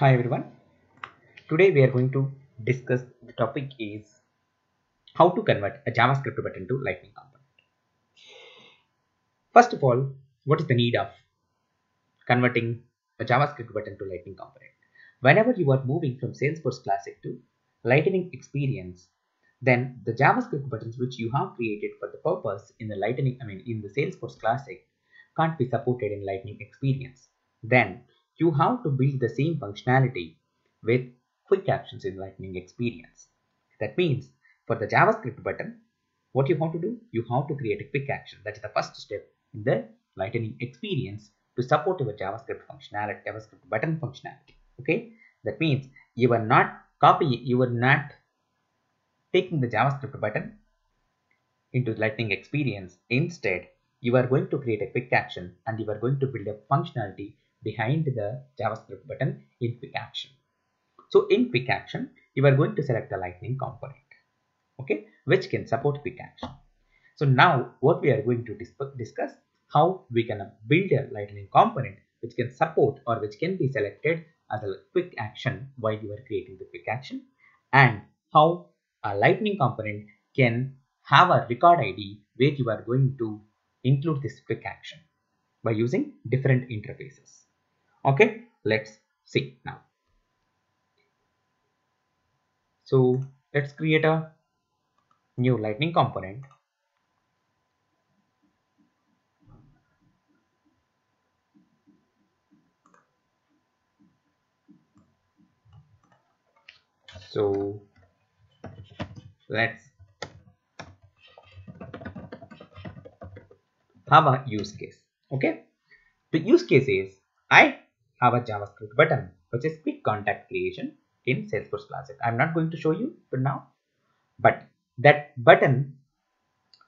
Hi everyone. Today we are going to discuss the topic is how to convert a JavaScript button to Lightning component. First of all, what is the need of converting a JavaScript button to Lightning component? Whenever you are moving from Salesforce Classic to Lightning Experience, then the JavaScript buttons which you have created for the purpose in the Lightning, I mean in the Salesforce Classic can't be supported in Lightning Experience. Then you have to build the same functionality with quick actions in Lightning Experience. That means for the JavaScript button, what you have to do? You have to create a quick action. That is the first step in the Lightning Experience to support your JavaScript functionality, JavaScript button functionality. Okay, that means you are not copying, you are not taking the JavaScript button into the Lightning Experience. Instead, you are going to create a quick action and you are going to build a functionality behind the JavaScript button in quick action. So in quick action, you are going to select the lightning component, okay, which can support quick action. So now what we are going to dis discuss how we can build a lightning component which can support or which can be selected as a quick action while you are creating the quick action and how a lightning component can have a record ID where you are going to include this quick action by using different interfaces okay let's see now. So let's create a new lightning component. So let's have a use case. Okay the use case is i a javascript button which is quick contact creation in salesforce classic. I'm not going to show you for now but that button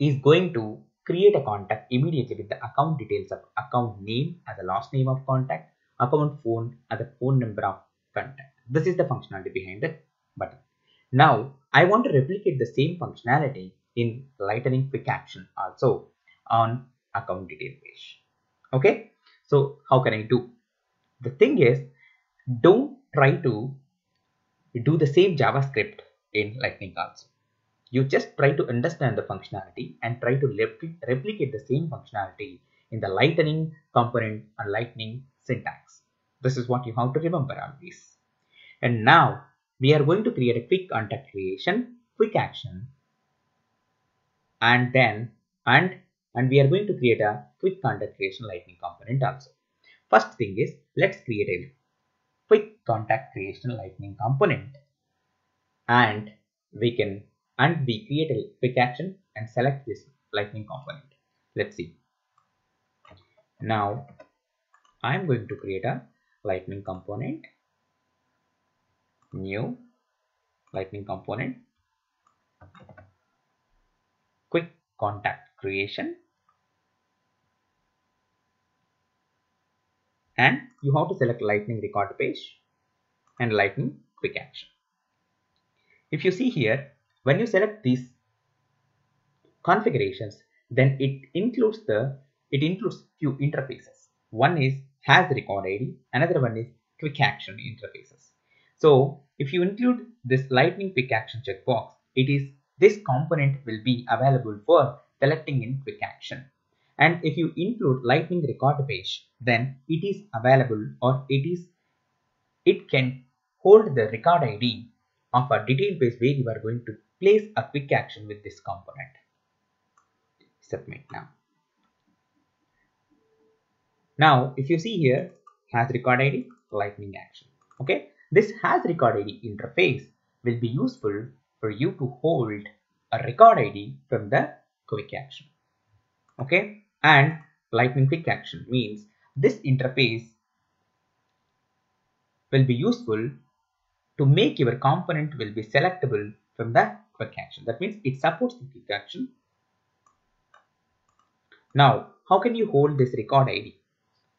is going to create a contact immediately with the account details of account name as a last name of contact account phone as a phone number of contact. This is the functionality behind that button now i want to replicate the same functionality in lightning quick action also on account detail page. Okay? So how can i do the thing is don't try to do the same javascript in lightning also. You just try to understand the functionality and try to replicate the same functionality in the lightning component and lightning syntax. This is what you have to remember always. And now we are going to create a quick contact creation quick action and then and and we are going to create a quick contact creation lightning component also. First thing is let's create a quick contact creation lightning component and we can and we create a quick action and select this lightning component. Let's see. Now I'm going to create a lightning component new lightning component quick contact creation and you have to select lightning record page and lightning quick action. If you see here when you select these configurations then it includes the it includes few interfaces. One is has record id another one is quick action interfaces. So if you include this lightning quick action checkbox it is this component will be available for selecting in quick action and if you include lightning record page then it is available or it is it can hold the record id of a detail page where you are going to place a quick action with this component. Submit now. Now if you see here has record id lightning action. Okay? This has record id interface will be useful for you to hold a record id from the quick action. Okay and lightning quick action means this interface will be useful to make your component will be selectable from the quick action. That means it supports the quick action. Now how can you hold this record id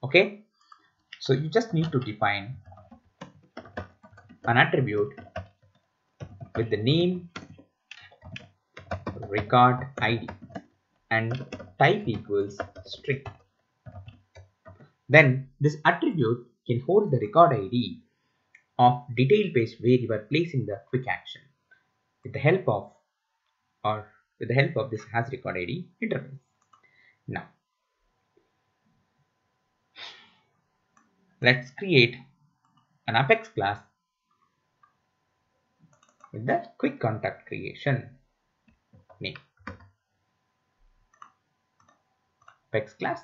okay? So you just need to define an attribute with the name record id and type equals string. Then this attribute can hold the record ID of detail page where you are placing the quick action with the help of or with the help of this has record ID interface. Now, let's create an Apex class with the quick contact creation name. Apex class.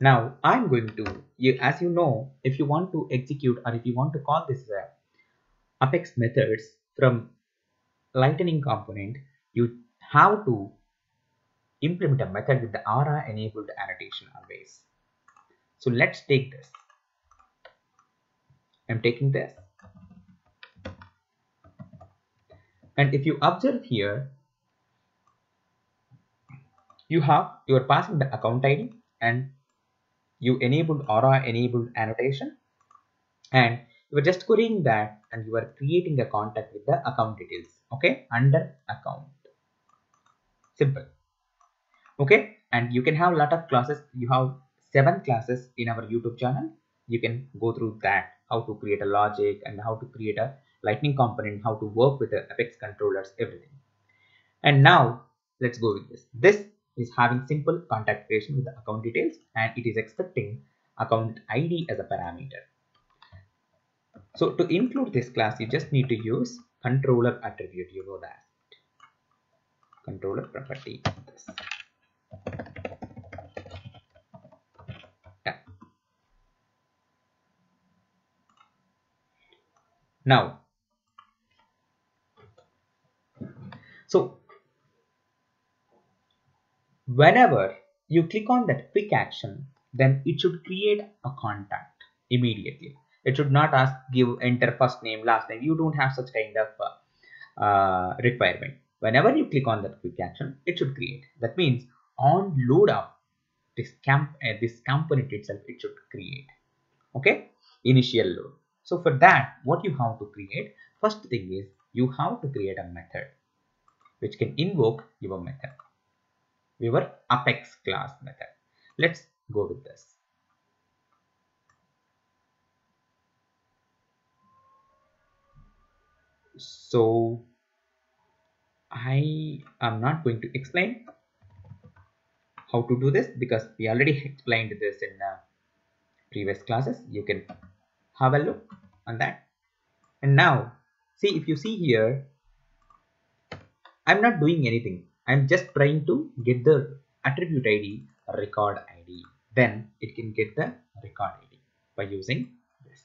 Now I'm going to, you, as you know, if you want to execute or if you want to call this uh, Apex methods from Lightning component, you have to implement a method with the Aura enabled annotation always. So let's take this. I'm taking this. And if you observe here, you have, you are passing the account ID and you enabled Aura enabled annotation and you are just querying that and you are creating a contact with the account details okay? Under account. Simple. Okay? And you can have a lot of classes. You have seven classes in our youtube channel. You can go through that. How to create a logic and how to create a lightning component how to work with the apex controllers everything. And now let's go with this. This is having simple contact creation with the account details and it is expecting account id as a parameter so to include this class you just need to use controller attribute you know that controller property this. Yeah. now so whenever you click on that quick action then it should create a contact immediately. It should not ask give enter first name last name. You don't have such kind of uh, uh, requirement. Whenever you click on that quick action it should create. That means on load up this camp uh, this component itself it should create. Okay? Initial load. So for that what you have to create first thing is you have to create a method which can invoke your method your apex class method. Let's go with this. So I am not going to explain how to do this because we already explained this in uh, previous classes. You can have a look on that. And now see if you see here I'm not doing anything I'm just trying to get the attribute ID record ID then it can get the record ID by using this.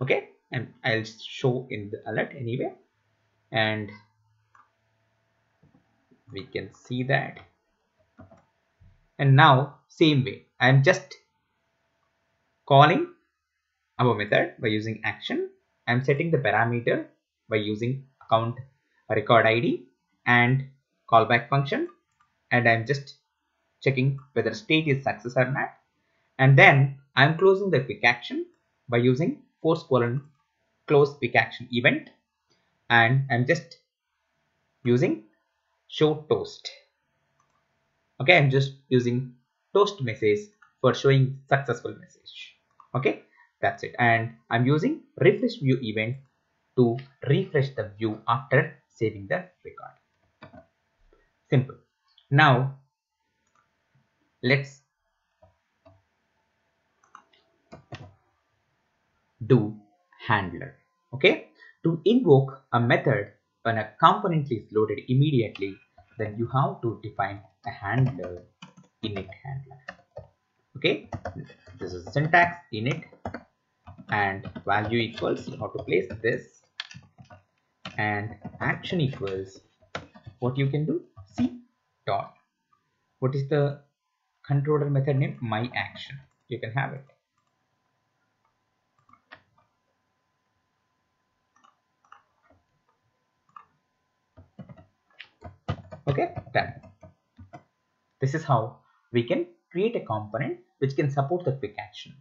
Okay? And I'll show in the alert anyway. And we can see that. And now same way. I'm just calling our method by using action. I'm setting the parameter by using account record ID and callback function. And I'm just checking whether state is success or not. And then I'm closing the quick action by using force colon close quick action event. And I'm just using show toast. Okay I'm just using toast message for showing successful message. Okay that's it. And I'm using refresh view event to refresh the view after saving the record simple. Now let's do handler. Okay? To invoke a method when a component is loaded immediately then you have to define a handler init handler. Okay? This is syntax init and value equals you have to place this and action equals what you can do c dot. What is the controller method name? My action. You can have it. Okay done. This is how we can create a component which can support the quick action.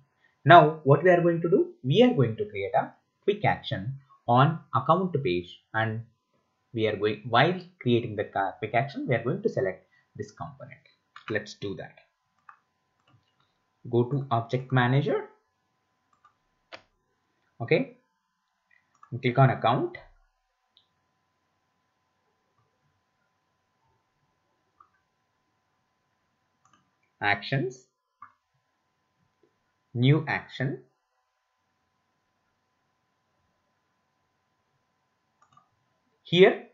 Now what we are going to do? We are going to create a quick action on account page and we are going while creating the quick action we are going to select this component. Let's do that. Go to object manager. Okay. Click on account. Actions. New action. Here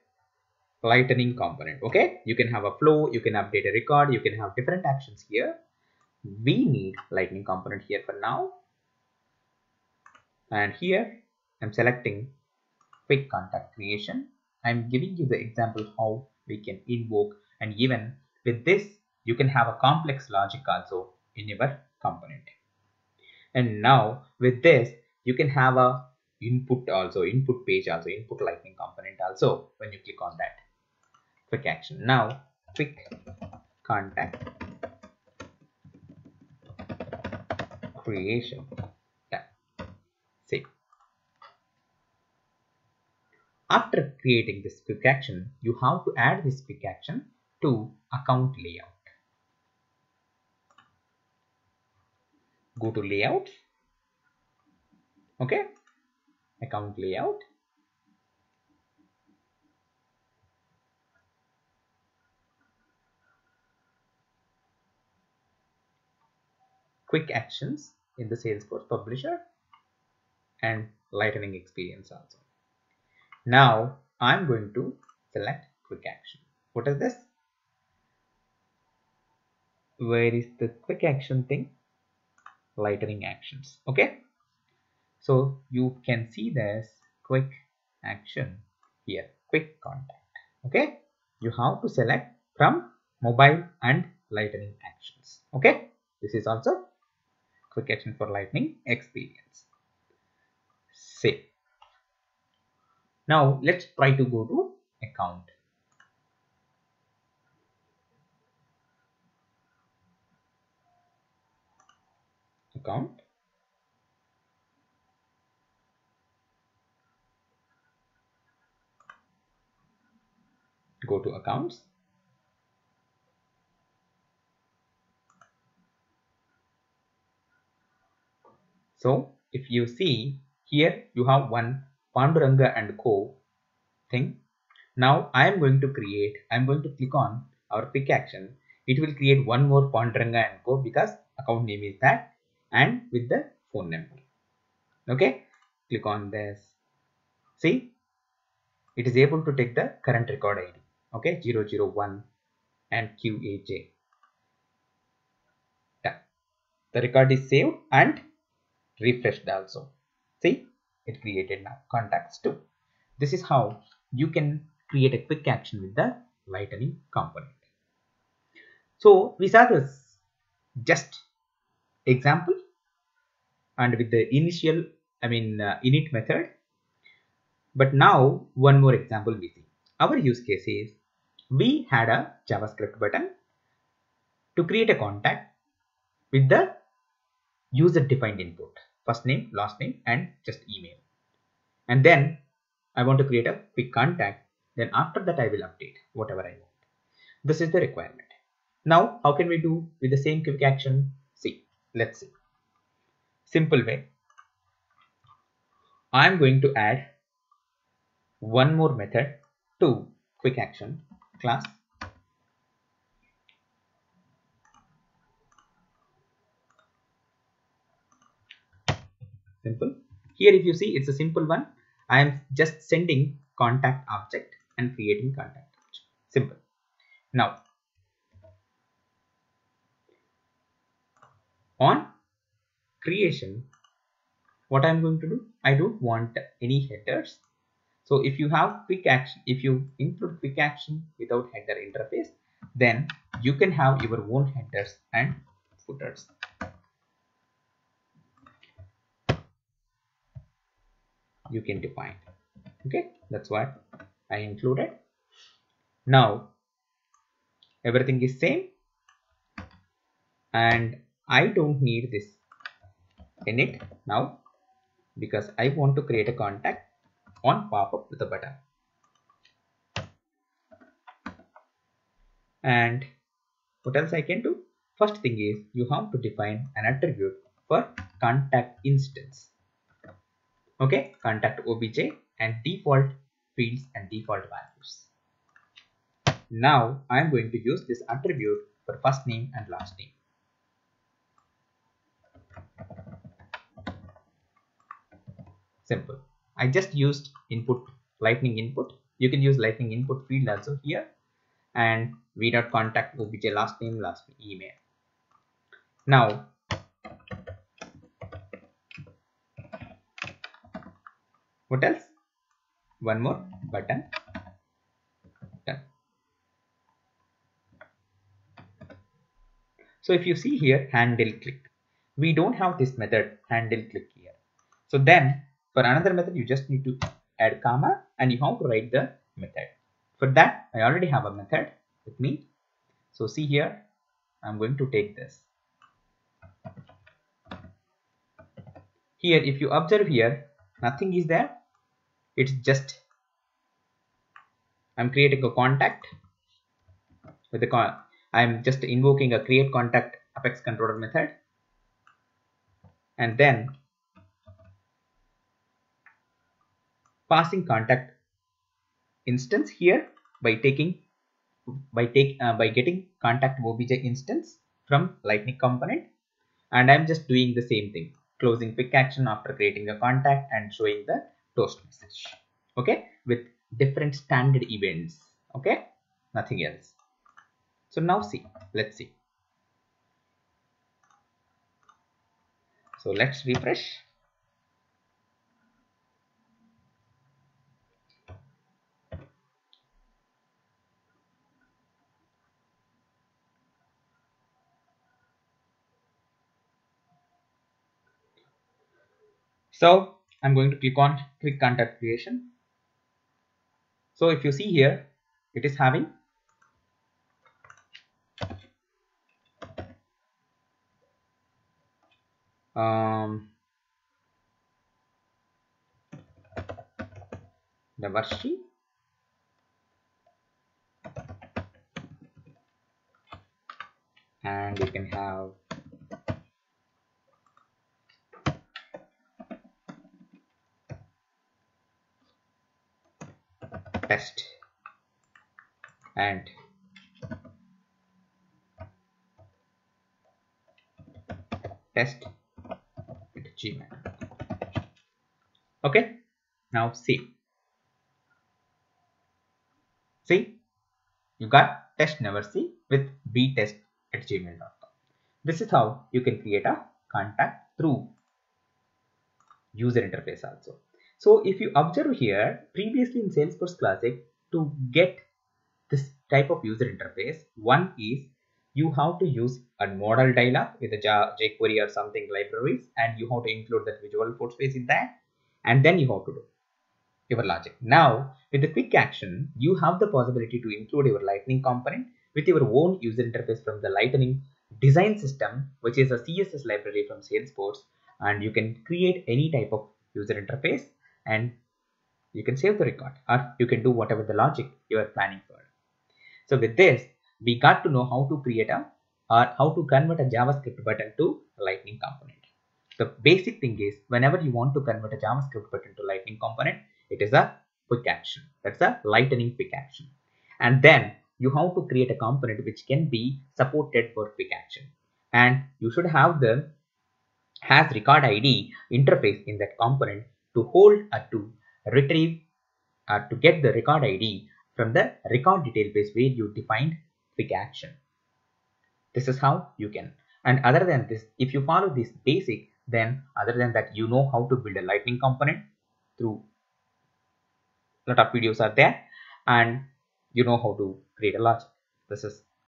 lightning component okay? You can have a flow you can update a record you can have different actions here. We need lightning component here for now. And here I'm selecting quick contact creation. I'm giving you the example how we can invoke and even with this you can have a complex logic also in your component. And now with this you can have a input also input page also input lightning component also when you click on that quick action. Now quick contact. Creation. After creating this quick action you have to add this quick action to account layout. Go to layout okay. Account layout quick actions in the Salesforce publisher and lightning experience also. Now I'm going to select quick action. What is this? Where is the quick action thing? Lightning actions. Okay. So you can see this quick action here, quick contact. Okay. You have to select from mobile and lightning actions. Okay. This is also quick action for lightning experience. Save. Now let's try to go to account. Account. Go to accounts So if you see here you have one Panduranga and Co thing. Now I am going to create, I am going to click on our quick action. It will create one more Panduranga and Co because account name is that and with the phone number. Okay, click on this. See, it is able to take the current record ID. Okay, 001 and QAJ. Yeah. The record is saved and refreshed also. See it created now contacts too. This is how you can create a quick action with the lightning component. So we saw this just example and with the initial i mean uh, init method. But now one more example we see our use case is we had a javascript button to create a contact with the user defined input. First name last name and just email. And then I want to create a quick contact. Then after that I will update whatever I want. This is the requirement. Now how can we do with the same quick action? See let's see. Simple way. I'm going to add one more method to quick action class simple. Here if you see it's a simple one. I am just sending contact object and creating contact object. simple. Now on creation what i'm going to do? I don't want any headers. So if you have quick action if you include quick action without header interface then you can have your own headers and footers you can define. Okay? That's what I included. Now everything is same. And I don't need this init now because I want to create a contact on pop-up with a button. And what else I can do? First thing is you have to define an attribute for contact instance okay contact obj and default fields and default values. Now i am going to use this attribute for first name and last name. Simple. I just used input lightning input. You can use lightning input field also here. And v dot contact obj last name last email. Now what else? One more button. Done. So if you see here handle click. We don't have this method handle click here. So then for another method you just need to add comma and you have to write the method. For that i already have a method with me. So see here i'm going to take this. Here if you observe here nothing is there it's just I'm creating a contact with the con I'm just invoking a create contact apex controller method. And then passing contact instance here by taking by take uh, by getting contact obj instance from lightning component. And I'm just doing the same thing closing quick action after creating a contact and showing the toast message. Okay? With different standard events. Okay? Nothing else. So now see. Let's see. So let's refresh. So I'm going to click on quick contact creation. So if you see here, it is having um, worksheet and you can have test. And test at gmail. Okay now see. See you got test never see with btest at gmail.com this is how you can create a contact through user interface also so if you observe here, previously in Salesforce Classic, to get this type of user interface, one is you have to use a modal dialog with a jQuery or something libraries and you have to include that visual code space in that and then you have to do your logic. Now with the quick action, you have the possibility to include your lightning component with your own user interface from the lightning design system which is a CSS library from Salesforce and you can create any type of user interface and you can save the record or you can do whatever the logic you are planning for. So with this, we got to know how to create a or how to convert a JavaScript button to a Lightning component. The basic thing is whenever you want to convert a JavaScript button to Lightning component, it is a quick action. That's a lightning quick action. And then you have to create a component which can be supported for quick action. And you should have the has record ID interface in that component to hold or to retrieve or to get the record ID from the record detail base where you defined quick action. This is how you can. And other than this, if you follow this basic, then other than that, you know how to build a lightning component through lot of videos are there and you know how to create a logic. This is